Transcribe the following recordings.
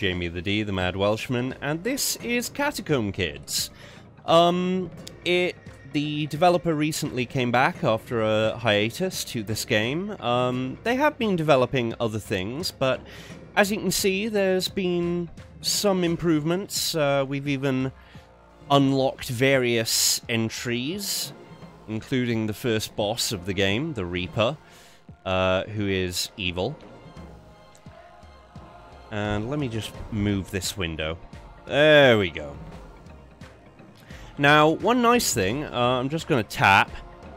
Jamie the D, the Mad Welshman, and this is Catacomb Kids. Um, it the developer recently came back after a hiatus to this game. Um, they have been developing other things, but as you can see, there's been some improvements. Uh, we've even unlocked various entries, including the first boss of the game, the Reaper, uh, who is evil. And let me just move this window. There we go. Now, one nice thing, uh, I'm just going to tap.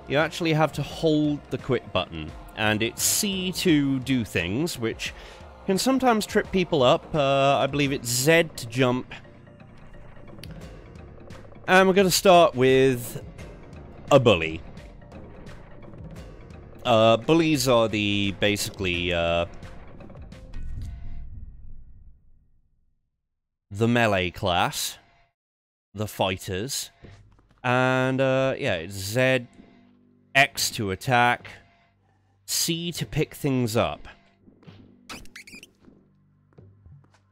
You actually have to hold the quit button. And it's C to do things, which can sometimes trip people up. Uh, I believe it's Z to jump. And we're going to start with a bully. Uh, bullies are the, basically, the melee class, the fighters, and uh, yeah, it's Z, X to attack, C to pick things up.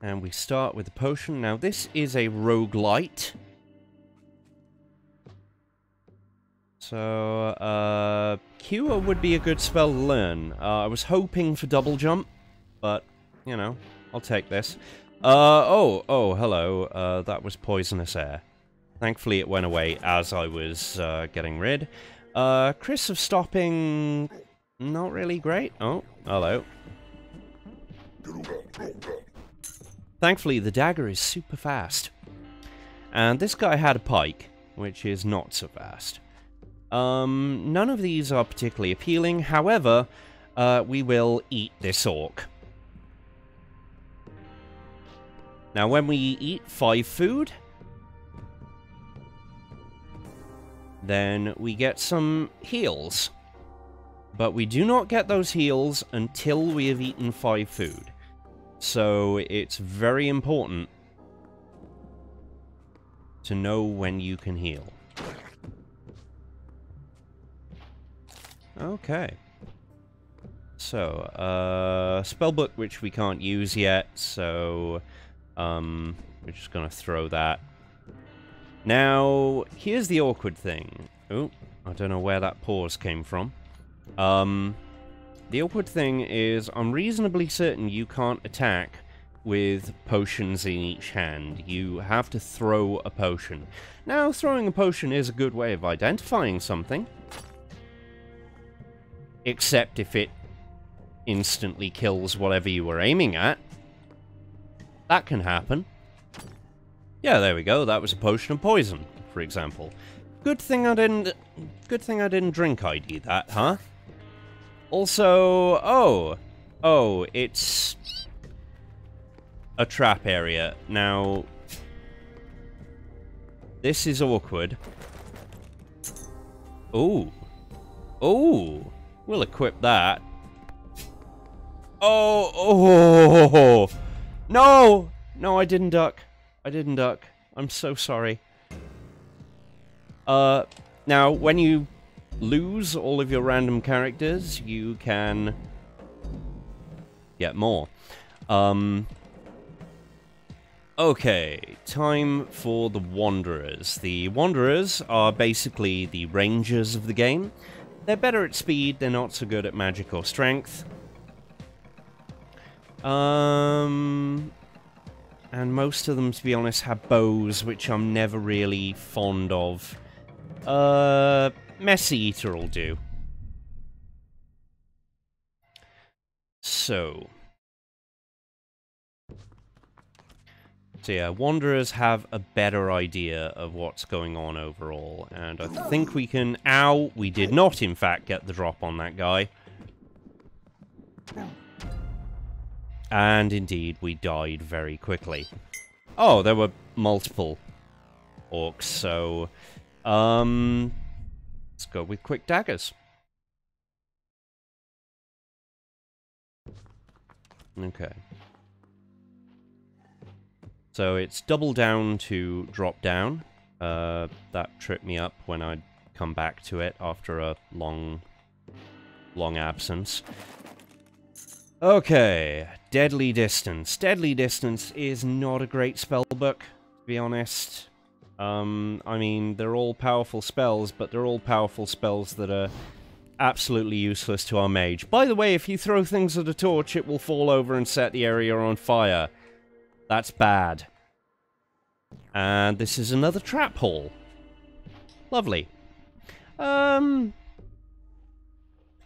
And we start with the potion. Now, this is a roguelite. So, uh, Cure would be a good spell to learn. Uh, I was hoping for double jump, but, you know, I'll take this. Uh, oh, oh, hello. Uh, that was poisonous air. Thankfully it went away as I was, uh, getting rid. Uh, Kris of stopping... Not really great. Oh, hello. Thankfully, the dagger is super fast. And this guy had a pike, which is not so fast. Um, none of these are particularly appealing. However, uh, we will eat this orc. Now, when we eat five food, then we get some heals. But we do not get those heals until we have eaten five food. So it's very important to know when you can heal. Okay. So, uh, spellbook, which we can't use yet, so um, we're just gonna throw that. Now, here's the awkward thing. Oh, I don't know where that pause came from. Um, the awkward thing is, I'm reasonably certain you can't attack with potions in each hand. You have to throw a potion. Now, throwing a potion is a good way of identifying something. Except if it instantly kills whatever you were aiming at. That can happen. Yeah, there we go. That was a potion of poison, for example. Good thing I didn't... Good thing I didn't drink ID that, huh? Also... Oh. Oh, it's... A trap area. Now... This is awkward. Ooh. Ooh. We'll equip that. Oh, oh, no! No, I didn't duck. I didn't duck. I'm so sorry. Uh, now, when you lose all of your random characters, you can get more. Um, okay, time for the Wanderers. The Wanderers are basically the rangers of the game. They're better at speed, they're not so good at magic or strength. Um, and most of them, to be honest, have bows, which I'm never really fond of. Uh, Messy Eater will do. So. So yeah, Wanderers have a better idea of what's going on overall, and I think we can... Ow! We did not, in fact, get the drop on that guy. And indeed, we died very quickly. Oh, there were multiple orcs, so... Um... Let's go with quick daggers. Okay. So it's double down to drop down. Uh, that tripped me up when I'd come back to it after a long, long absence. Okay, Deadly Distance. Deadly Distance is not a great spell book, to be honest. Um, I mean, they're all powerful spells, but they're all powerful spells that are absolutely useless to our mage. By the way, if you throw things at a torch, it will fall over and set the area on fire. That's bad. And this is another trap hole. Lovely. Um,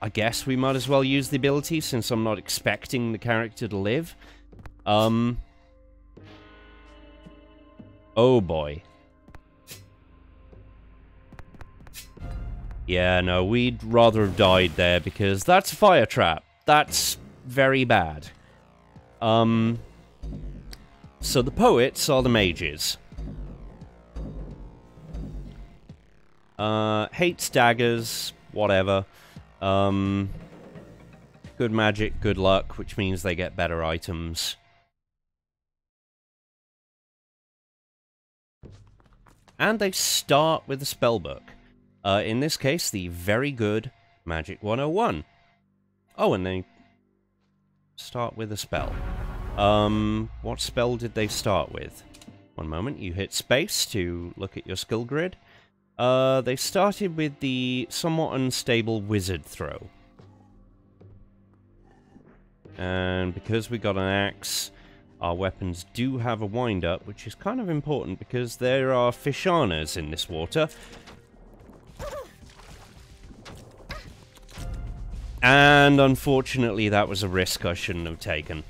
I guess we might as well use the ability since I'm not expecting the character to live. Um. Oh boy. Yeah, no, we'd rather have died there because that's a fire trap. That's very bad. Um. So the poets are the mages. Uh, hates daggers, whatever. Um, good magic, good luck, which means they get better items. And they start with a spellbook. Uh, in this case, the very good Magic 101. Oh, and they start with a spell. Um, what spell did they start with? One moment, you hit space to look at your skill grid. Uh, they started with the somewhat unstable wizard throw. And because we got an axe, our weapons do have a wind-up, which is kind of important because there are fishanas in this water. And unfortunately, that was a risk I shouldn't have taken.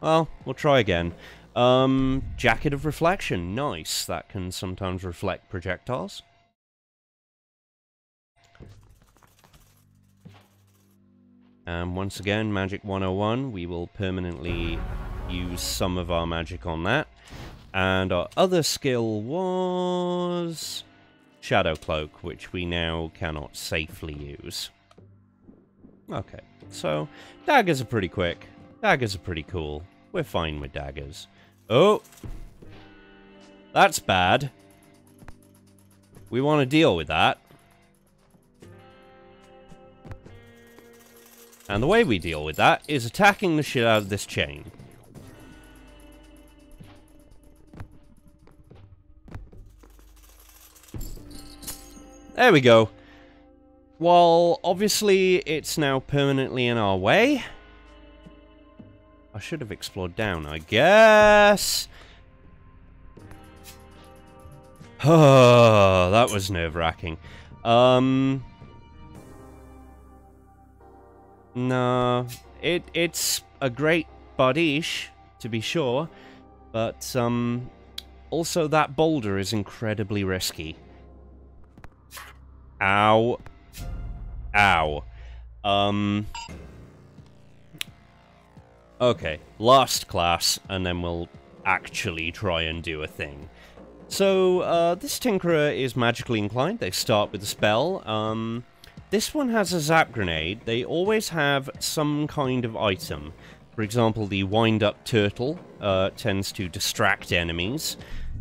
Well, we'll try again. Um, Jacket of Reflection. Nice. That can sometimes reflect projectiles. And once again, Magic 101, we will permanently use some of our magic on that. And our other skill was... Shadow Cloak, which we now cannot safely use. Okay, so daggers are pretty quick. Daggers are pretty cool. We're fine with daggers. Oh. That's bad. We want to deal with that. And the way we deal with that is attacking the shit out of this chain. There we go. While obviously it's now permanently in our way, I should have explored down, I guess. Oh, that was nerve-wracking. Um... No, it it's a great badish, to be sure, but um, also that boulder is incredibly risky. Ow. Ow. Um... Okay, last class, and then we'll actually try and do a thing. So, uh, this Tinkerer is magically inclined. They start with a spell. Um, this one has a zap grenade. They always have some kind of item. For example, the wind-up turtle uh, tends to distract enemies.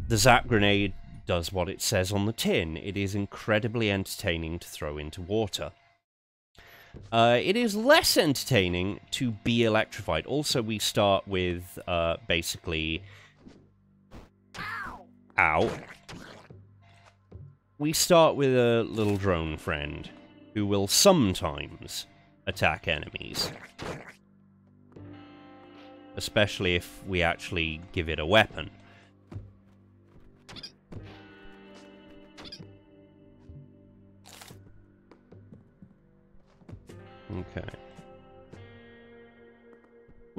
The zap grenade does what it says on the tin. It is incredibly entertaining to throw into water. Uh, it is less entertaining to be electrified. Also, we start with uh, basically. Ow. We start with a little drone friend who will sometimes attack enemies. Especially if we actually give it a weapon.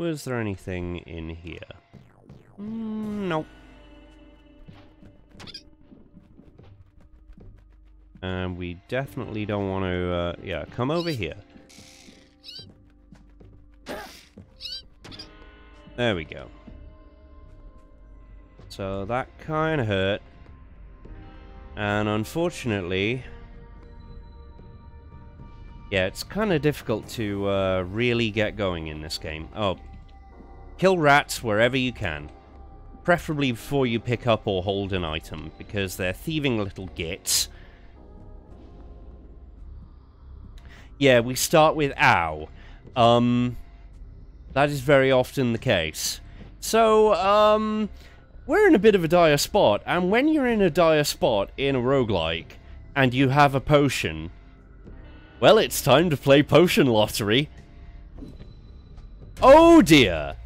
Was there anything in here? Mm, nope. And we definitely don't want to, uh, yeah, come over here. There we go. So that kind of hurt. And unfortunately, yeah, it's kind of difficult to uh, really get going in this game. Oh, kill rats wherever you can. Preferably before you pick up or hold an item, because they're thieving little gits. Yeah, we start with ow. Um, that is very often the case. So, um, we're in a bit of a dire spot, and when you're in a dire spot in a roguelike, and you have a potion, well, it's time to play Potion Lottery. Oh dear!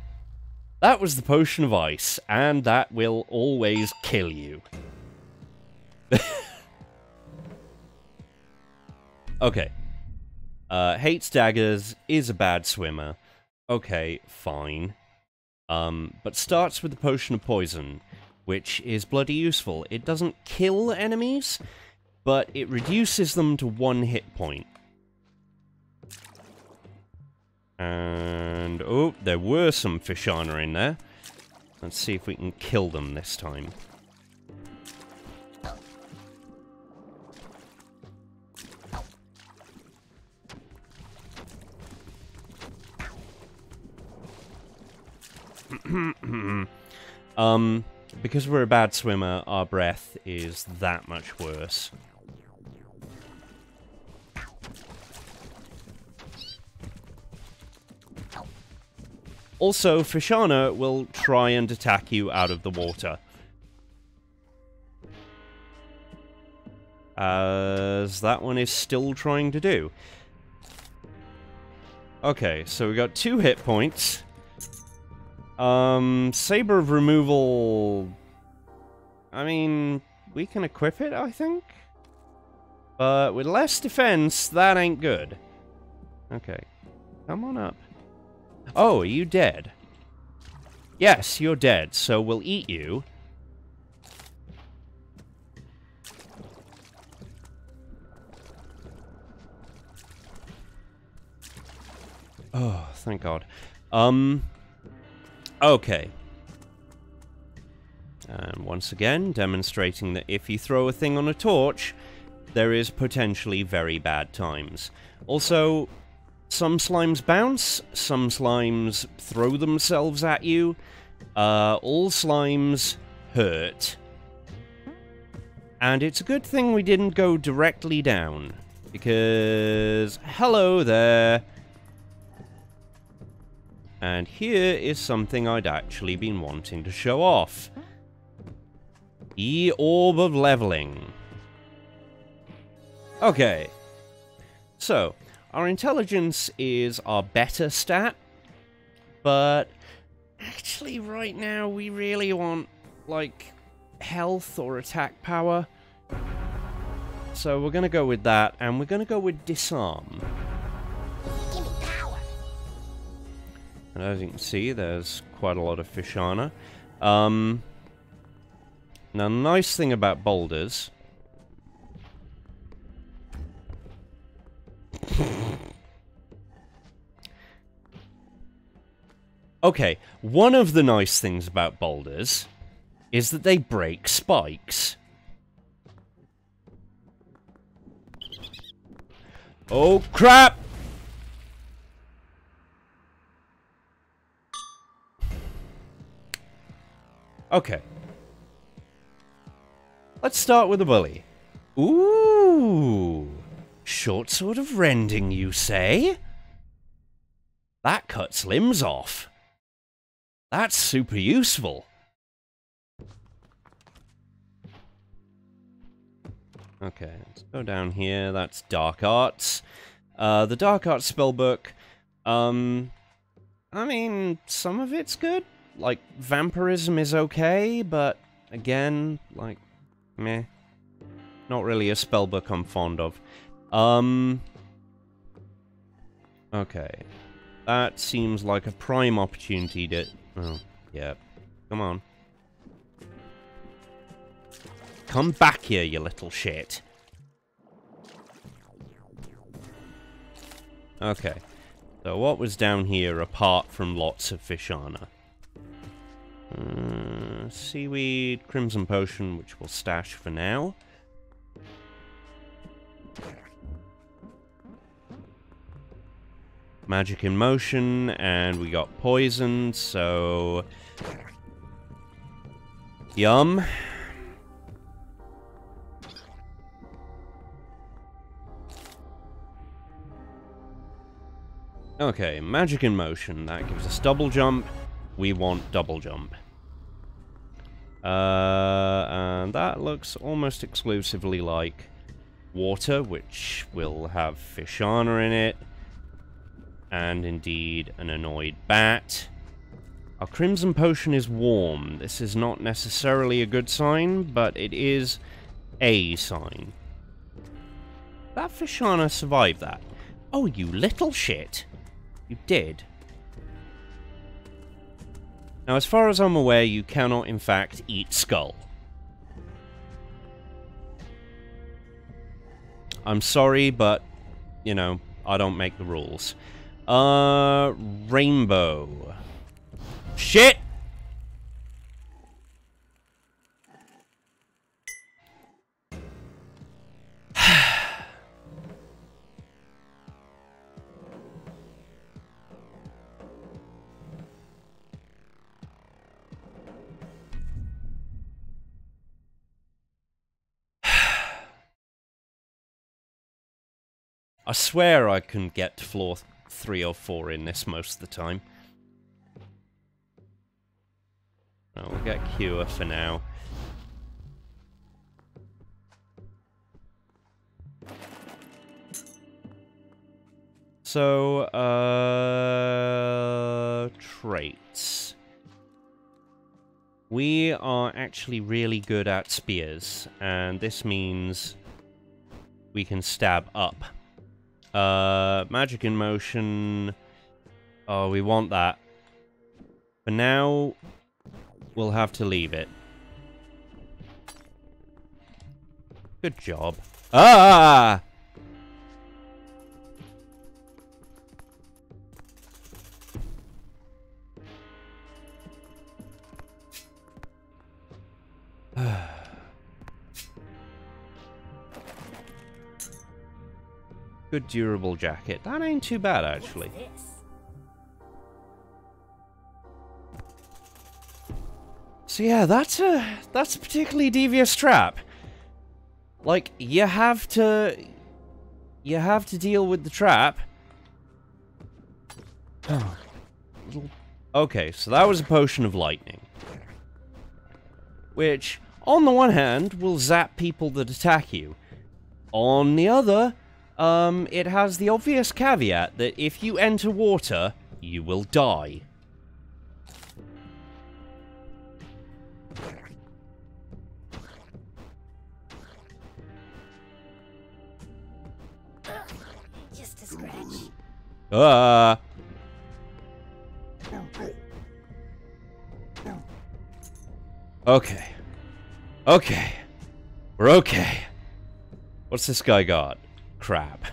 That was the Potion of Ice, and that will always kill you. okay. Uh, hates daggers, is a bad swimmer. Okay, fine. Um, but starts with the Potion of Poison, which is bloody useful. It doesn't kill enemies, but it reduces them to one hit point. And, oh, there were some Fishana in there. Let's see if we can kill them this time. um, because we're a bad swimmer, our breath is that much worse. Also, Fishana will try and attack you out of the water. As that one is still trying to do. Okay, so we got two hit points. Um, Saber of Removal... I mean, we can equip it, I think? But with less defense, that ain't good. Okay. Come on up. Oh, are you dead? Yes, you're dead, so we'll eat you. Oh, thank God. Um, Okay. And once again, demonstrating that if you throw a thing on a torch, there is potentially very bad times. Also, some slimes bounce, some slimes throw themselves at you, uh, all slimes hurt. And it's a good thing we didn't go directly down, because hello there, and here is something I'd actually been wanting to show off. E Orb of Leveling. Okay. So, our intelligence is our better stat, but actually right now we really want, like, health or attack power. So we're going to go with that, and we're going to go with Disarm. And as you can see, there's quite a lot of Fishana. Um, now, the nice thing about boulders... okay, one of the nice things about boulders is that they break spikes. Oh, crap! Okay. Let's start with a bully. Ooh. Short sword of rending, you say? That cuts limbs off. That's super useful. Okay, let's go down here. That's Dark Arts. Uh, the Dark Arts spellbook, um, I mean, some of it's good like, vampirism is okay, but again, like, meh. Not really a spellbook I'm fond of. Um... Okay. That seems like a prime opportunity to... Oh, yeah. Come on. Come back here, you little shit. Okay. So what was down here apart from lots of Fishana? Uh, seaweed, Crimson Potion, which we'll stash for now. Magic in Motion, and we got Poison, so... Yum. Okay, magic in motion. That gives us double jump. We want double jump. Uh, and that looks almost exclusively like water, which will have Fishana in it. And indeed, an annoyed bat. Our Crimson Potion is warm. This is not necessarily a good sign, but it is a sign. That Fishana survived that. Oh, you little shit. You did. Now, as far as I'm aware, you cannot, in fact, eat skull. I'm sorry, but, you know, I don't make the rules. Uh, rainbow. Shit! I swear I can get floor three or four in this most of the time. Oh, we'll get Cure for now. So, uh, traits. We are actually really good at spears, and this means we can stab up. Uh, magic in motion. Oh, we want that. For now, we'll have to leave it. Good job. Ah! Good durable jacket. That ain't too bad, actually. So yeah, that's a that's a particularly devious trap. Like you have to you have to deal with the trap. okay, so that was a potion of lightning. Which, on the one hand, will zap people that attack you. On the other, um, it has the obvious caveat that if you enter water, you will die. Just a scratch. Ah. Okay. Okay. We're okay. What's this guy got? Crab.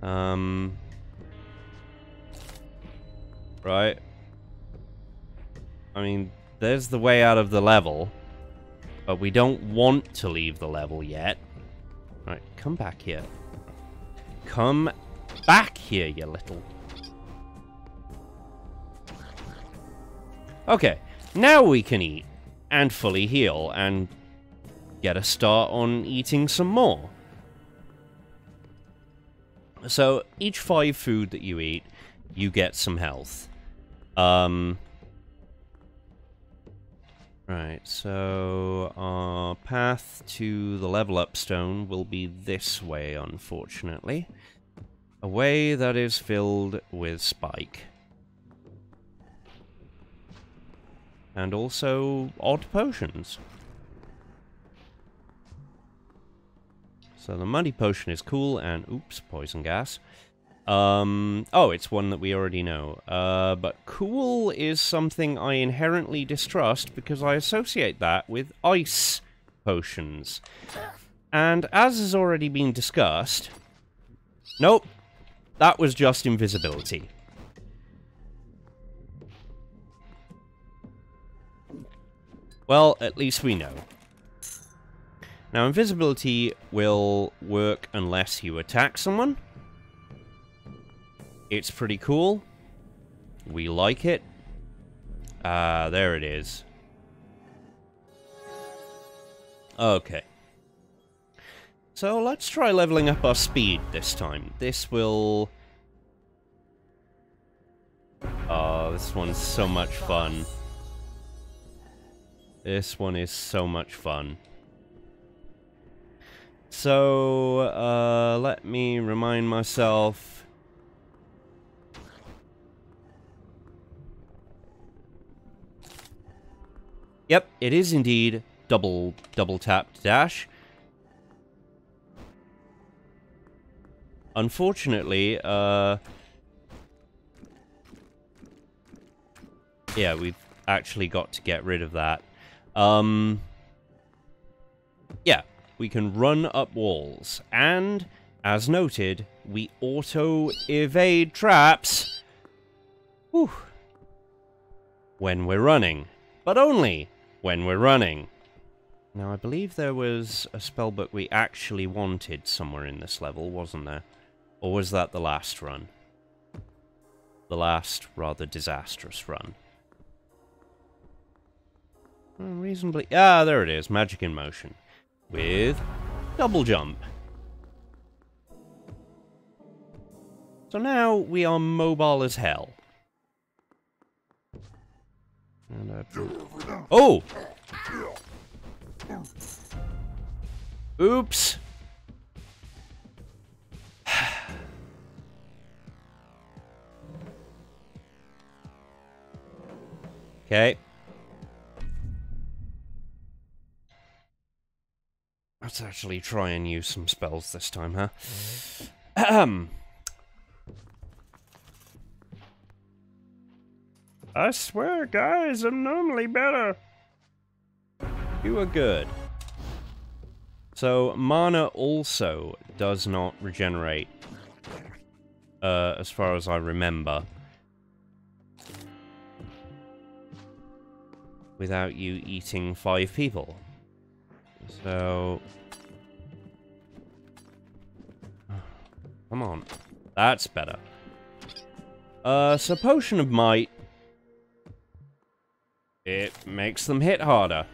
Um. Right. I mean, there's the way out of the level. But we don't want to leave the level yet. Right, come back here. Come back here, you little... Okay, now we can eat and fully heal and get a start on eating some more. So, each five food that you eat, you get some health. Um, Right, so our path to the level up stone will be this way, unfortunately. A way that is filled with spike. And also odd potions. So the muddy potion is cool, and oops, poison gas. Um, oh, it's one that we already know. Uh, but cool is something I inherently distrust because I associate that with ice potions. And as has already been discussed... Nope. That was just invisibility. Well, at least we know. Now, invisibility will work unless you attack someone. It's pretty cool. We like it. Ah, uh, there it is. Okay. So let's try leveling up our speed this time. This will... Oh, this one's so much fun. This one is so much fun. So, uh, let me remind myself... Yep, it is indeed double double tap dash. Unfortunately, uh... Yeah, we've actually got to get rid of that. Um... Yeah, we can run up walls. And, as noted, we auto-evade traps. Whew. When we're running. But only when we're running. Now, I believe there was a spellbook we actually wanted somewhere in this level, wasn't there? Or was that the last run? The last, rather disastrous run. Hmm, reasonably... Ah, there it is. Magic in motion. With double jump. So now we are mobile as hell. Uh, oh! Oops! okay. Let's actually try and use some spells this time, huh? Ahem. I swear, guys, I'm normally better. You are good. So, mana also does not regenerate, uh, as far as I remember. Without you eating five people. So... Come on. That's better. Uh, so Potion of Might it makes them hit harder.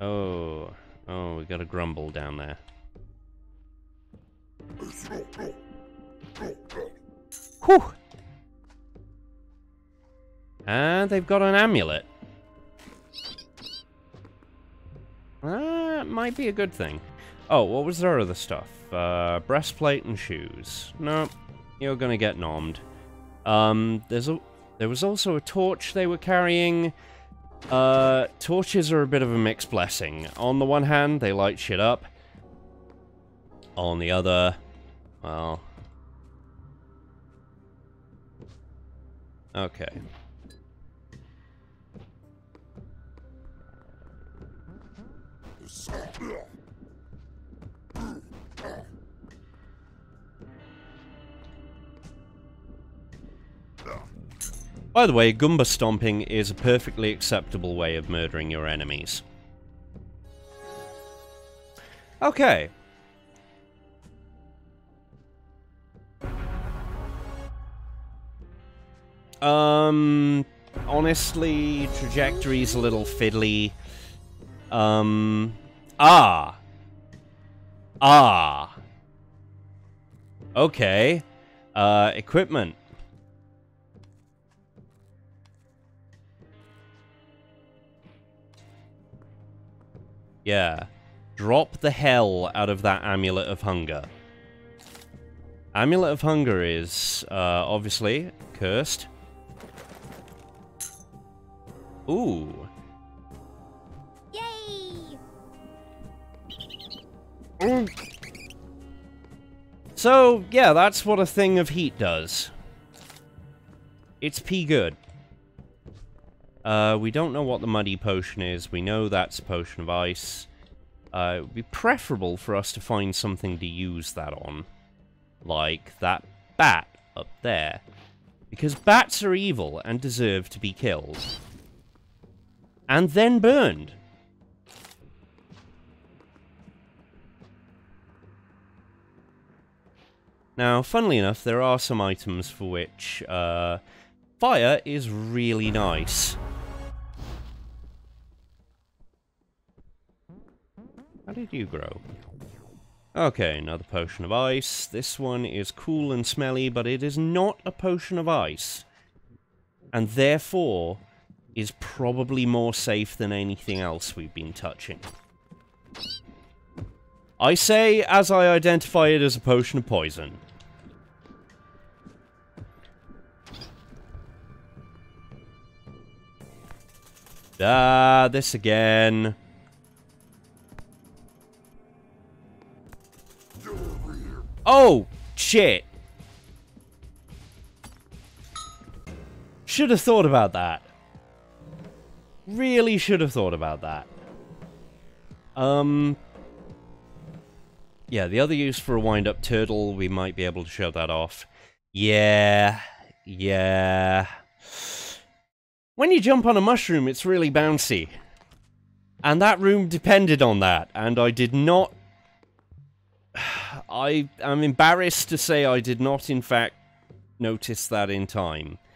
Oh. Oh, we got a grumble down there. Whew! And they've got an amulet. That might be a good thing. Oh, what was their other stuff? Uh, breastplate and shoes. Nope. You're gonna get nommed. Um, there's a, there was also a torch they were carrying. Uh, torches are a bit of a mixed blessing. On the one hand, they light shit up. On the other, well... Okay. By the way, Goomba stomping is a perfectly acceptable way of murdering your enemies. Okay. Um, honestly, trajectory's a little fiddly. Um, ah. Ah. Okay. Uh, equipment. Yeah. Drop the hell out of that Amulet of Hunger. Amulet of Hunger is, uh, obviously, cursed. Ooh. Yay! So, yeah, that's what a thing of heat does. It's P good. Uh, we don't know what the muddy potion is. We know that's a potion of ice. Uh, it would be preferable for us to find something to use that on. Like that bat up there. Because bats are evil and deserve to be killed. And then burned. Now, funnily enough, there are some items for which uh, fire is really nice. How did you grow? Okay, another potion of ice. This one is cool and smelly, but it is not a potion of ice. And therefore, is probably more safe than anything else we've been touching. I say as I identify it as a potion of poison. Ah, this again. Oh, shit. Should have thought about that. Really should have thought about that. Um... Yeah, the other use for a wind-up turtle, we might be able to show that off. Yeah, yeah. When you jump on a mushroom, it's really bouncy. And that room depended on that, and I did not... I am embarrassed to say I did not, in fact, notice that in time.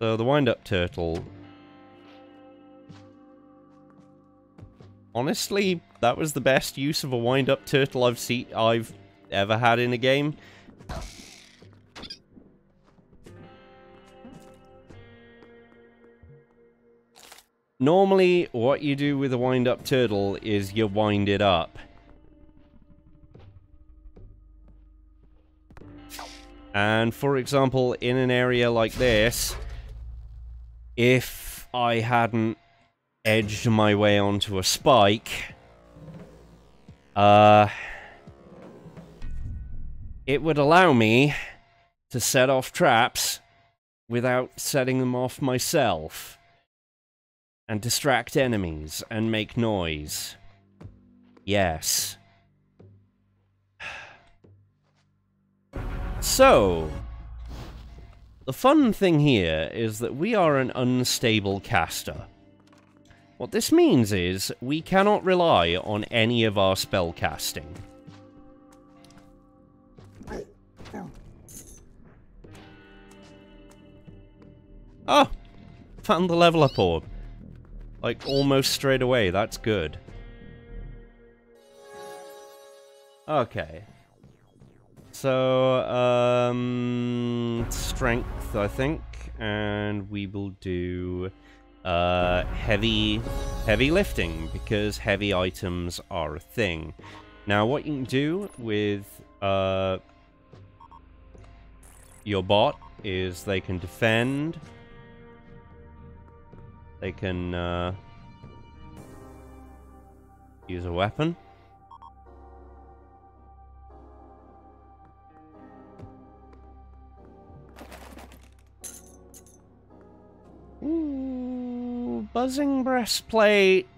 So the wind-up turtle... Honestly, that was the best use of a wind-up turtle I've seen I've ever had in a game. Normally, what you do with a wind-up turtle is you wind it up. And for example, in an area like this, if I hadn't edged my way onto a spike, uh, it would allow me to set off traps without setting them off myself and distract enemies and make noise. Yes. So, the fun thing here is that we are an unstable caster. What this means is we cannot rely on any of our spell casting. Oh! Found the level up orb. Like, almost straight away. That's good. Okay. So, um... Strength, I think. And we will do... Uh, heavy... Heavy lifting, because heavy items are a thing. Now, what you can do with, uh... Your bot is they can defend they can uh, use a weapon. Ooh, buzzing breastplate.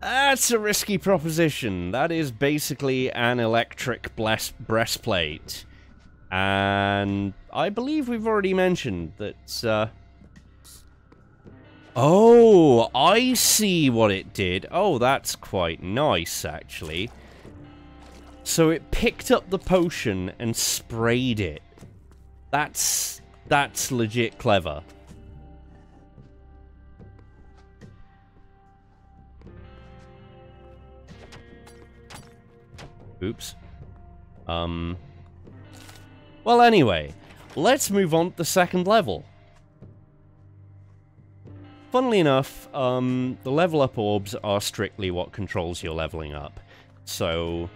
That's a risky proposition. That is basically an electric breastplate. And I believe we've already mentioned that uh, Oh, I see what it did. Oh, that's quite nice, actually. So it picked up the potion and sprayed it. That's... that's legit clever. Oops. Um... Well, anyway, let's move on to the second level. Funnily enough, um, the level up orbs are strictly what controls your leveling up. So...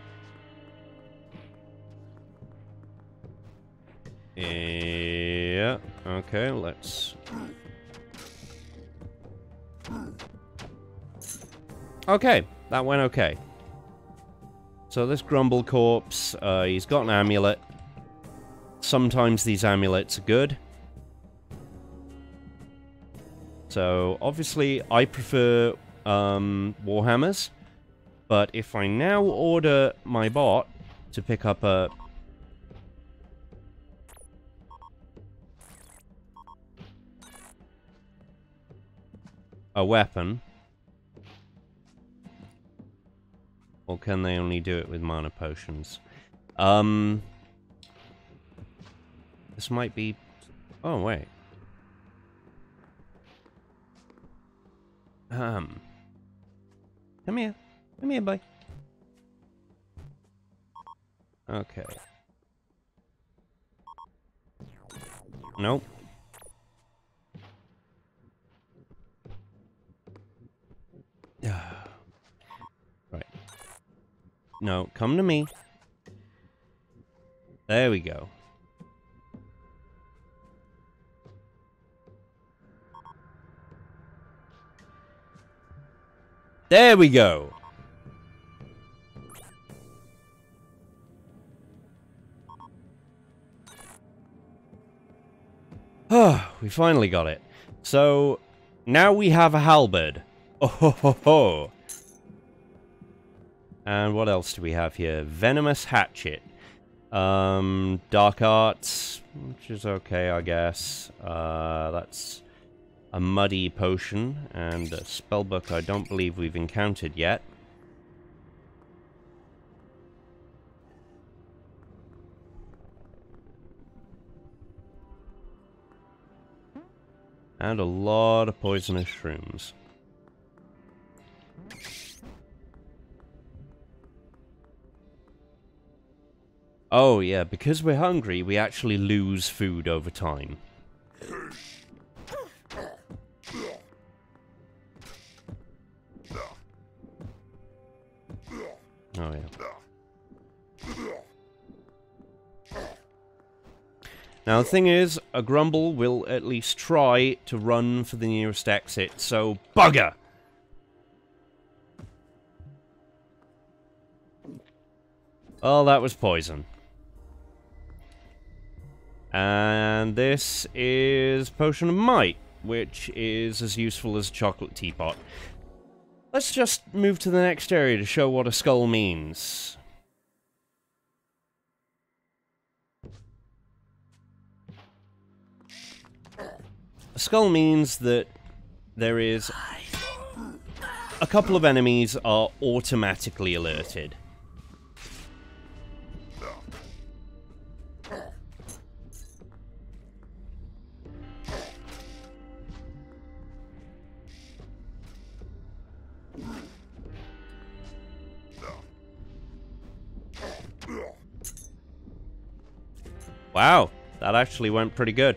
Yeah, okay, let's... Okay, that went okay. So this Grumble Corpse, uh, he's got an amulet. Sometimes these amulets are good. So, obviously, I prefer um, Warhammers. But if I now order my bot to pick up a... a weapon... Or can they only do it with mana potions? Um... This might be... Oh, wait. Um. Come here. Come here, boy. Okay. Nope. right. No, come to me. There we go. There we go. Oh, we finally got it. So, now we have a halberd. Oh ho ho ho. And what else do we have here? Venomous hatchet. Um, dark arts, which is okay, I guess. Uh, that's a muddy potion and a spellbook I don't believe we've encountered yet. And a lot of poisonous shrooms. Oh yeah, because we're hungry, we actually lose food over time. Oh, yeah. Now, the thing is, a Grumble will at least try to run for the nearest exit, so bugger! Oh, that was poison. And this is Potion of Might, which is as useful as a chocolate teapot. Let's just move to the next area to show what a skull means. A skull means that there is a couple of enemies are automatically alerted. Wow, that actually went pretty good.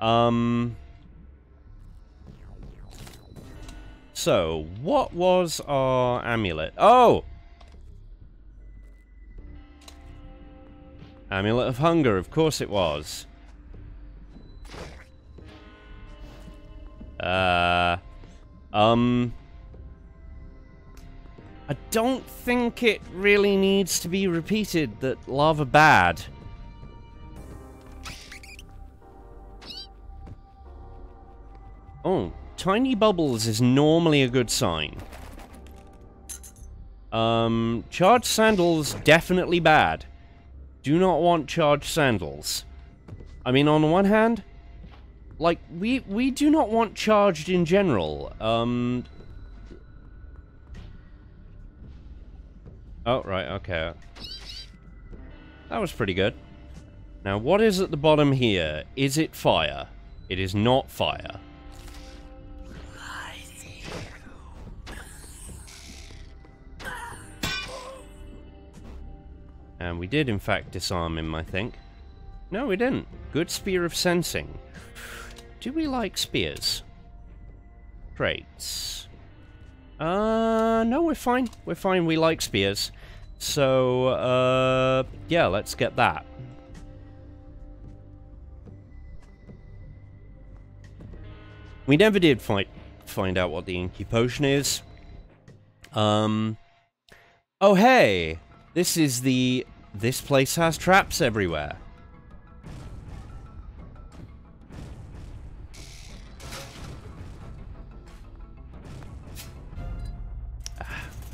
Um, so, what was our amulet? Oh! Amulet of Hunger, of course it was. Uh, um, I don't think it really needs to be repeated that lava bad. Tiny bubbles is normally a good sign. Um, charged sandals, definitely bad. Do not want charged sandals. I mean, on the one hand, like, we, we do not want charged in general. Um... Oh, right, okay. That was pretty good. Now, what is at the bottom here? Is it fire? It is not fire. And we did, in fact, disarm him, I think. No, we didn't. Good Spear of Sensing. Do we like spears? Traits. Uh, no, we're fine. We're fine. We like spears. So, uh, yeah, let's get that. We never did find find out what the Inky Potion is. Um, oh, hey! This is the... This place has traps everywhere.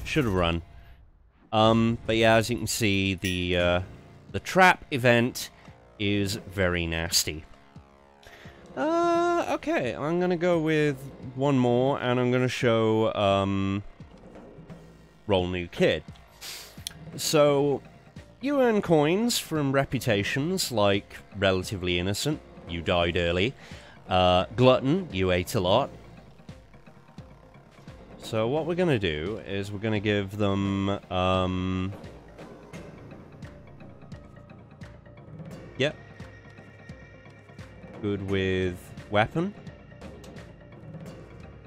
Should have run. Um, but yeah, as you can see, the, uh, the trap event is very nasty. Uh, okay, I'm gonna go with one more, and I'm gonna show, um, Roll New Kid. So, you earn coins from reputations like Relatively Innocent, you died early, uh, Glutton, you ate a lot, So what we're going to do is we're going to give them... Um, yep. Good with weapon.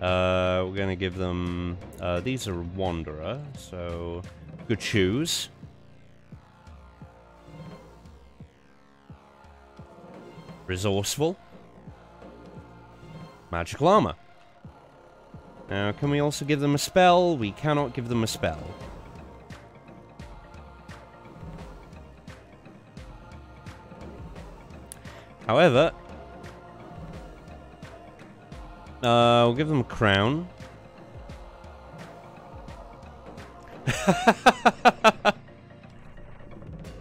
Uh, we're going to give them... Uh, these are Wanderer, so good shoes. Resourceful. Magical armor. Now, can we also give them a spell? We cannot give them a spell. However, uh, we'll give them a crown.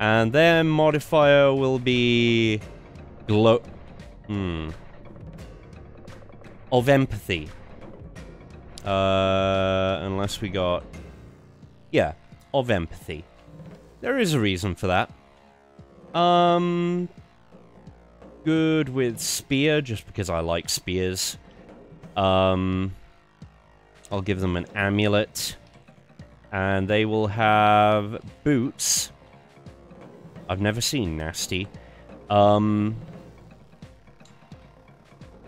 and their modifier will be glow. Hmm. Of empathy. Uh, unless we got... Yeah, of empathy. There is a reason for that. Um... Good with spear, just because I like spears. Um... I'll give them an amulet. And they will have boots. I've never seen nasty. Um...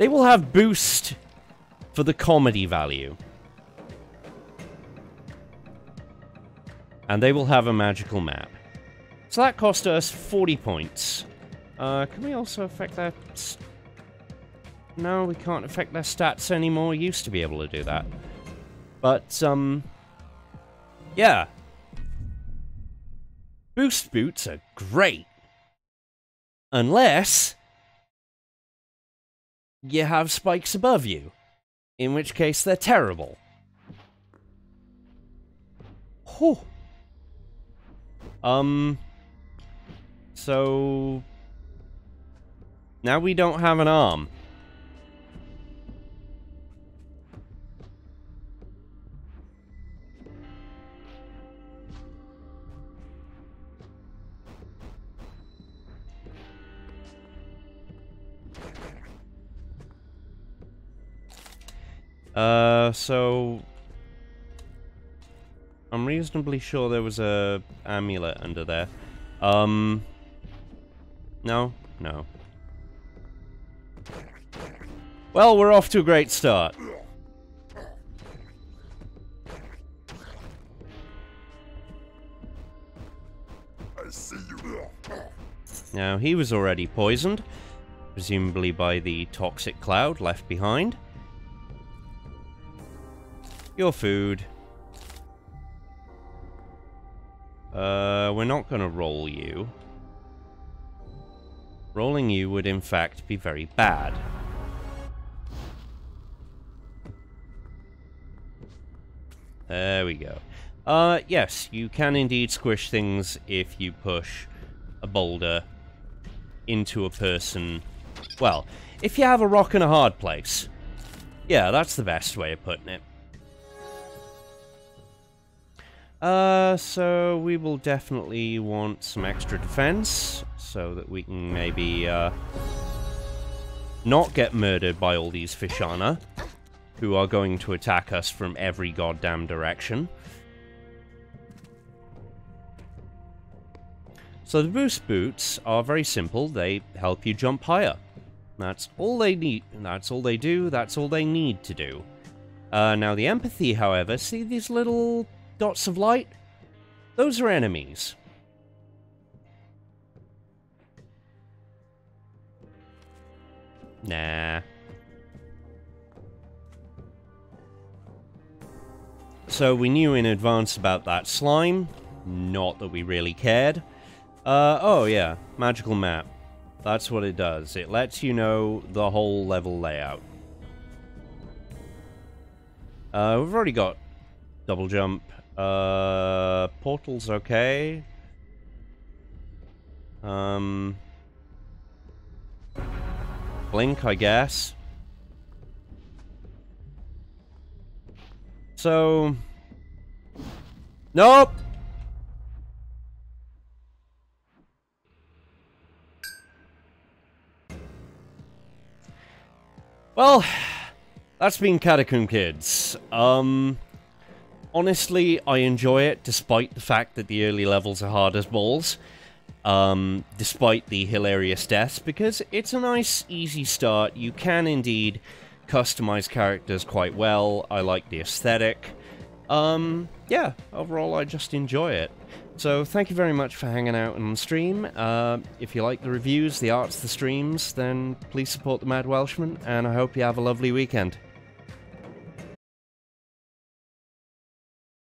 They will have boost for the comedy value. And they will have a magical map. So that cost us 40 points. Uh, can we also affect their... No, we can't affect their stats anymore. Used to be able to do that. But, um... Yeah. Boost boots are great. Unless... You have spikes above you. In which case, they're terrible. Whew. Um... So... Now we don't have an arm. Uh, so... I'm reasonably sure there was a amulet under there. Um... No? No. Well, we're off to a great start. Now, he was already poisoned, presumably by the toxic cloud left behind. Your food. Uh, we're not going to roll you. Rolling you would in fact be very bad. There we go. Uh, yes, you can indeed squish things if you push a boulder into a person. Well, if you have a rock in a hard place. Yeah, that's the best way of putting it. Uh, so we will definitely want some extra defense so that we can maybe, uh, not get murdered by all these Fishana, who are going to attack us from every goddamn direction. So the boost boots are very simple. They help you jump higher. That's all they need. That's all they do. That's all they need to do. Uh, now the empathy, however, see these little dots of light? Those are enemies. Nah. So we knew in advance about that slime. Not that we really cared. Uh, oh yeah, magical map. That's what it does. It lets you know the whole level layout. Uh, we've already got double jump, uh, portal's okay. Um, blink, I guess. So, nope. Well, that's been Catacomb Kids. Um, honestly, I enjoy it despite the fact that the early levels are hard as balls. Um, despite the hilarious deaths, because it's a nice, easy start. You can indeed customize characters quite well. I like the aesthetic. Um, yeah, overall, I just enjoy it. So thank you very much for hanging out on stream. Uh, if you like the reviews, the arts, the streams, then please support the Mad Welshman, and I hope you have a lovely weekend.